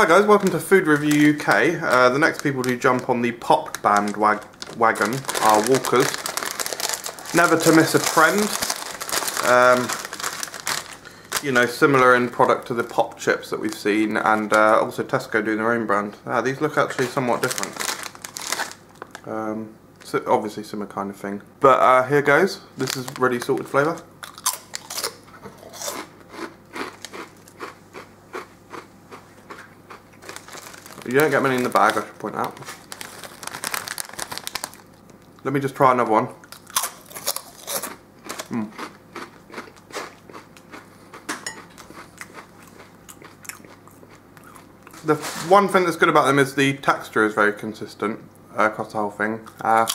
Hi guys, welcome to Food Review UK. Uh, the next people to jump on the pop bandwagon are Walkers. Never to miss a trend. Um, you know, similar in product to the pop chips that we've seen, and uh, also Tesco doing their own brand. Ah, these look actually somewhat different. Um, so obviously similar kind of thing. But uh, here goes. This is ready salted flavour. You don't get many in the bag, I should point out. Let me just try another one. Mm. The one thing that's good about them is the texture is very consistent uh, across the whole thing. Uh,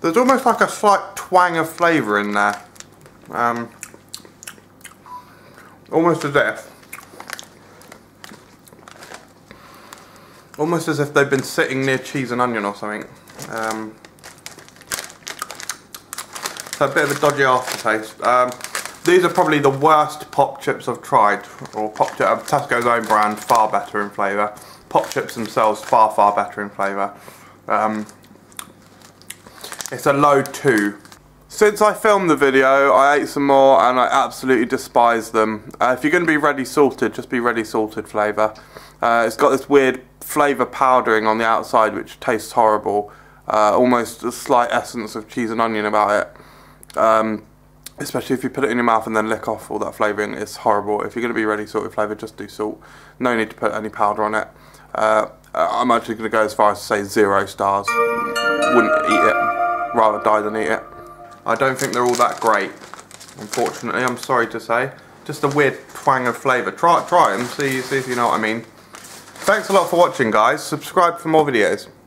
there's almost like a slight twang of flavour in there. Um, almost as if almost as if they've been sitting near cheese and onion or something. Um, so a bit of a dodgy aftertaste. Um, these are probably the worst pop chips I've tried or pop chip, uh, Tesco's own brand far better in flavour pop chips themselves far far better in flavour um, it's a low 2 since I filmed the video, I ate some more and I absolutely despise them. Uh, if you're going to be ready salted, just be ready salted flavour. Uh, it's got this weird flavour powdering on the outside which tastes horrible. Uh, almost a slight essence of cheese and onion about it. Um, especially if you put it in your mouth and then lick off all that flavouring, it's horrible. If you're going to be ready salted flavour, just do salt. No need to put any powder on it. Uh, I'm actually going to go as far as to say zero stars. Wouldn't eat it. Rather die than eat it. I don't think they're all that great, unfortunately, I'm sorry to say. Just a weird twang of flavour. Try, try them, see, see if you know what I mean. Thanks a lot for watching, guys. Subscribe for more videos.